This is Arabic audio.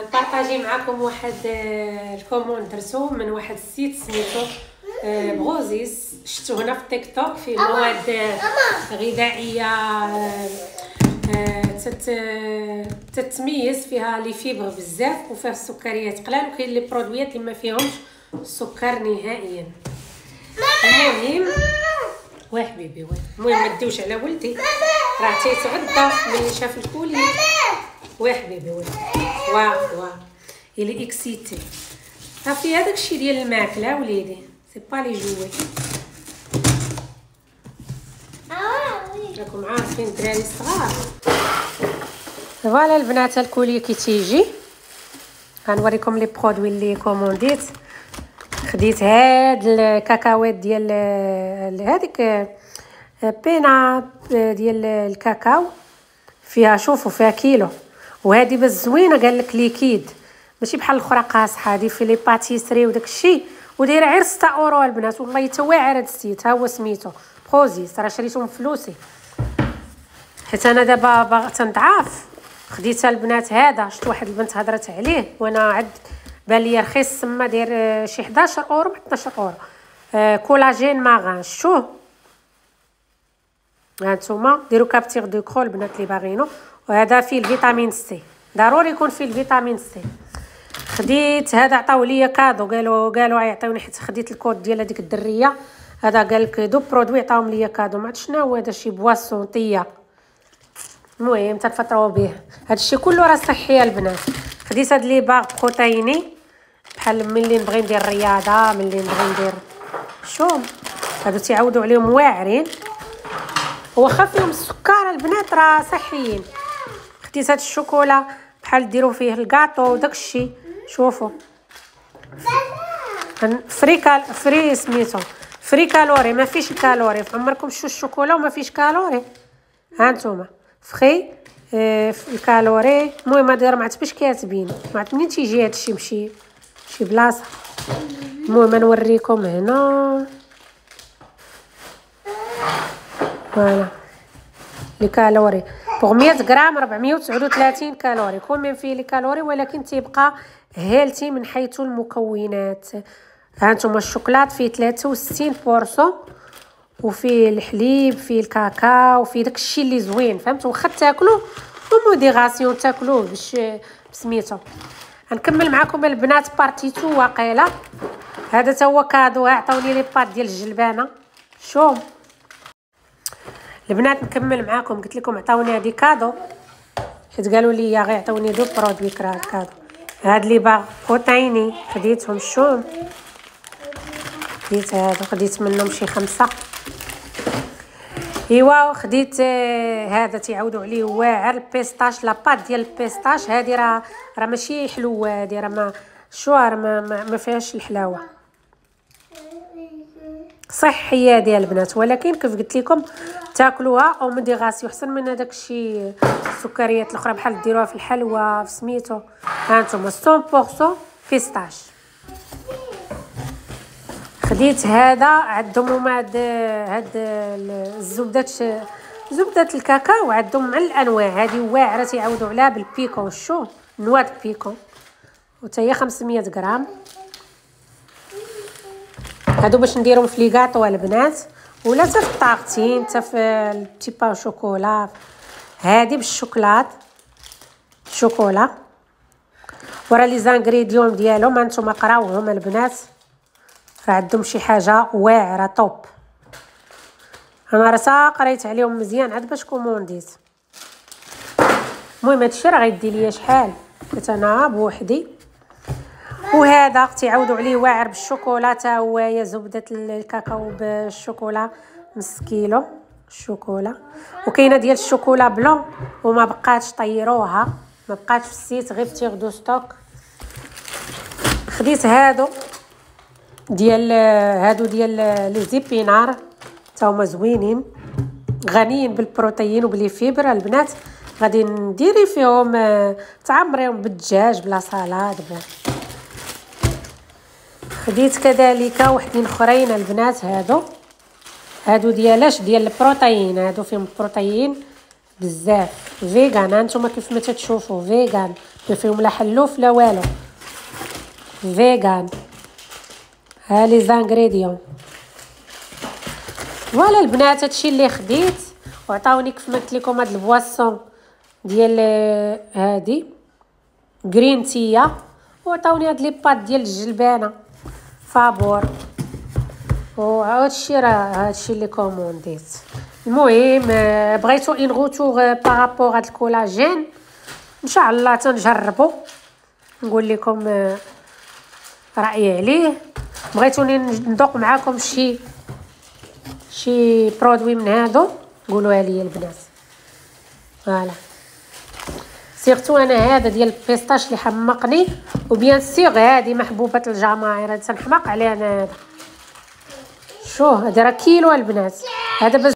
غن partager معكم واحد آه، ال commande درتو من واحد ال site سميتو آه، Prozis شفتو هنا في التيك توك فيه مواد آه، غذائية تت تتميز فيها les fibres بزاف وفيها السكريات قلال وكاين لي produit ات اللي ما فيهمش السكر نهائيا. المهم واه حبيبي واه. المهم ما على ولدي. راه تيتغدى ملي شاف ال colis. واه حبيبي واه واه واه il est excité صافي هذاك الشيء ديال الماكله وليدي؟ c'est pas les jouets راكم عارفين الدراري الصغار voilà البنات ال colis كي تيجي غنوريكم les produits اللي commande يت. خديت هاد الكاكاوات ديال ال- هذيك بينا ديال الكاكاو. فيها شوفوا فيها كيلو. وهذه بس زوينه قال لك liquide. ماشي بحال الاخرى قاصحه هذه في les pâtisseries وداك الشيء. ودايره غير 6 أورو البنات والله تا واعر هاد ال site ها هو سميتو. Prozis راه شريتو من فلوسي. حيت أنا دابا باغا تنضعاف. خديتها البنات هذا شفت واحد البنت هضرت عليه وأنا عد بان لي رخيص سما داير شي 11 أورو ب 12 أورو. آه collagène marin شتوه ها نتوما ديروا capture d'écran البنات اللي باغينو وهذا فيه الفيتامين C ضروري يكون فيه الفيتامين C خديت هذا عطاو ليا cadeau قالوا قالوا يعطيوني حيت خديت الكود ديال هذيك الدريه هذا قال لك deux produits عطاهم ليا cadeau ما عرفت شنو هو هذا شي boisson طيه المهم تنفطروا به هذا الشيء كله راه صحي البنات خديت هاد les barres protéinées بحال ملي نبغي ندير الرياضه ملي نبغي ندير شو هادو تيعاودوا عليهم واعرين واخا فيهم السكر البنات راه صحيين. خديت هاد الشوكولا بحال ديروا فيه الكاطو وداك الشيء شوفوا free cal free سميتو. free calories ما فيش calories. عمركم شو الشوكولا وما فيش calories. ها نتوما. آه في ال calories. المهم هذا ما عرفت باش كاتبين. ما عرفت منين تيجي هذا الشيء بشي؟ شي بلاصة. المهم نوريكم هنا. Voilà. Les calories pour 100 غرام 439 calories. Quand même فيه les calories ولكن تيبقى healthy من حيث المكونات. ها أنتم الشوكولات فيه 63% وفيه الحليب فيه الكاكاو فيه داك الشيء اللي زوين فهمتوا واخا تاكلوه وموديغاسيون تاكلوه باش بسميتو. غنكمل معكم البنات partie 2 واقيلا. هذا تا هو cadeau عطاوني les pâtes ديال الجلبانة. شوف البنات نكمل معاكم. قلت لكم عطاوني هذه cadeau. حيت قالوا لي غيعطوني deux produits cadeaux. هاد les barres protéinées خديتهم شوم خديت هادو خديت منهم شي خمسة. إيوا خديت آه، هذا تيعاودوا عليه واعر ال pistache la pâte ديال ال pistache هذه راه راه ماشي حلوة هذه راه ما شو راه ما, ما, ما فيهاش الحلاوة. صحية ديال البنات. ولكن كيف قلت لكم تاكلوها. avec modération احسن من هذاك الشيء السكريات الأخرى بحال ديروها في الحلوى في سميتو. ها أنتم 100% pistache خديت هذا عندهم هما هاد هاد الزبدات زبدة الكاكاو عندهم مع الأنواع. هذه واعرة تيعاودوا عليها بالبيكون شو نواد بيكون. وتا هي 500 غرام. هادو باش نديرهم في لي كاطو البنات ولا حتى في الطاقتين حتى في البتي با شوكولا. هادي بالشوكولات. شوكولا. ورا les ingrédients ديالهم هانتوما قراوهم البنات. راه عندهم شي حاجة واعرة top. أنا راه قريت عليهم مزيان عاد باش كومونديت المهم هادشي راه غيدي ليا شحال. حيت أنا بوحدي. وهذا تيعاودوا عليه واعر بالشوكولا تا هو زبدة الكاكاو بالشوكولا. نص كيلو الشوكولا. وكاينة ديال الشوكولا blanc وما بقاتش طيروها. ما بقاتش في ال site rupture de stock. خديت هادو ديال هادو ديال les épinards. تا هما زوينين. غنيين بالبروتين وب les fibres. البنات غادي نديري فيهم آه، تعمريهم بالدجاج ب la salade بلا خديت كذلك وحدين اخرين البنات هادو. هادو ديالاش ديال البروتين هادو فيهم البروتين بزاف. Vegan. هانتوما كيف ما تتشوفوا vegan. ما فيهم لا حلوف لا والو. Vegan. ها les ingrédients. Voilà البنات هادشي اللي خديت. وعطاوني كيف ما قلت لكم هاد ال boisson ديال هادي. Green tea. وعطاوني هاد les pâtes ديال الجلبانة. فابور. وهادشي راه هادشي اللي كومونديت المهم بغيتو un retour par rapport هاد الكولاجين ان شاء الله تنجربو. نقول لكم رأيي عليه. بغيتوني ندوق معاكم شي شي produit من هادو. قولوها لي البنات. Voilà. Surtout أنا هذا ديال ال pistache اللي حمقني وبيان سيغ هذه محبوبة الجماهير تنحماق عليها أنا هذا شو هذا راه كيلو البنات. هذا